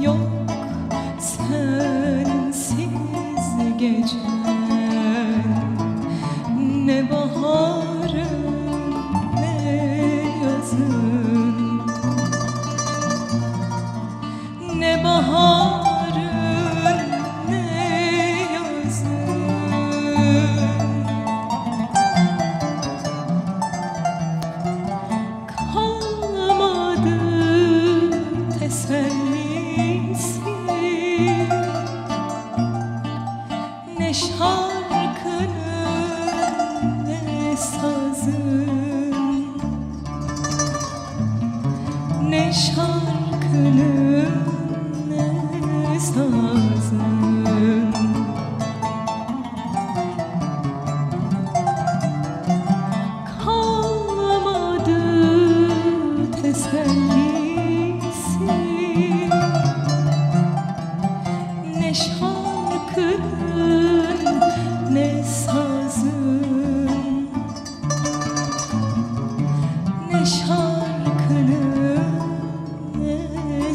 yok. Sensiz geçen Ne baharım ne yazım Ne bahar sazın. Ne şarkının ne sazın. ne şarkını ne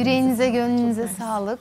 Yüreğinize, gönlünüze sağlık.